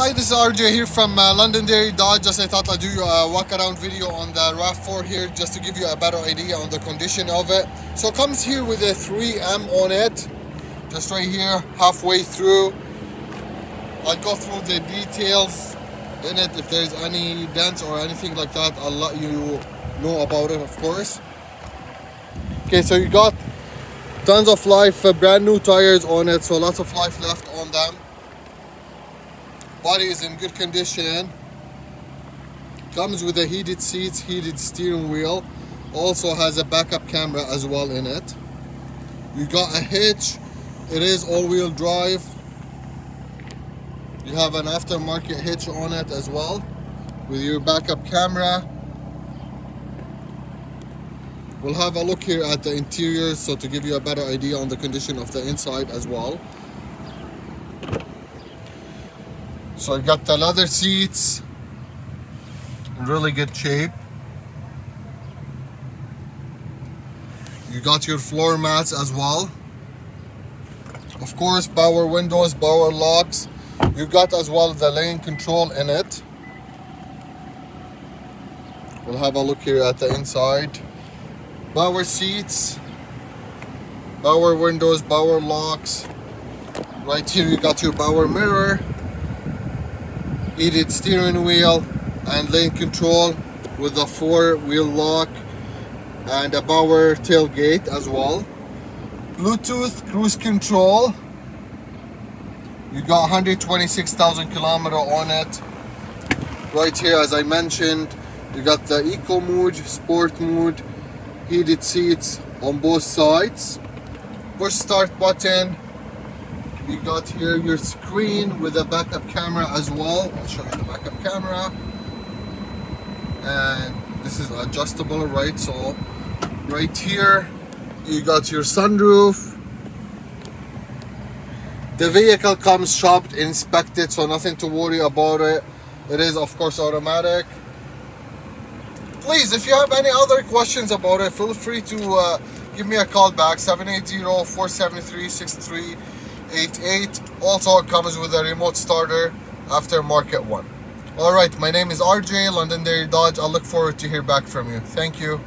Hi, this is RJ here from uh, Londonderry Dodge. Just I thought I'd do a walk around video on the RAV4 here just to give you a better idea on the condition of it. So it comes here with a 3M on it, just right here, halfway through. I'll go through the details in it. If there's any dents or anything like that, I'll let you know about it, of course. Okay, so you got tons of life, uh, brand new tires on it, so lots of life left on them body is in good condition comes with the heated seats heated steering wheel also has a backup camera as well in it. You got a hitch it is all-wheel drive. You have an aftermarket hitch on it as well with your backup camera. We'll have a look here at the interior so to give you a better idea on the condition of the inside as well So I got the leather seats in really good shape. You got your floor mats as well. Of course, power windows, power locks. You got as well the lane control in it. We'll have a look here at the inside. Power seats, power windows, power locks. Right here you got your power mirror heated steering wheel and lane control with a four wheel lock and a power tailgate as well. Bluetooth cruise control. You got 126,000 kilometer on it. Right here as I mentioned you got the eco mode sport mode heated seats on both sides. Push start button you got here your screen with a backup camera as well. I'll show you the backup camera. And this is adjustable right? So right here you got your sunroof. The vehicle comes shopped inspected so nothing to worry about it. It is of course automatic. Please if you have any other questions about it feel free to uh, give me a call back 780-473-63 88 also comes with a remote starter aftermarket one. All right my name is rj londonderry dodge. I look forward to hear back from you. Thank you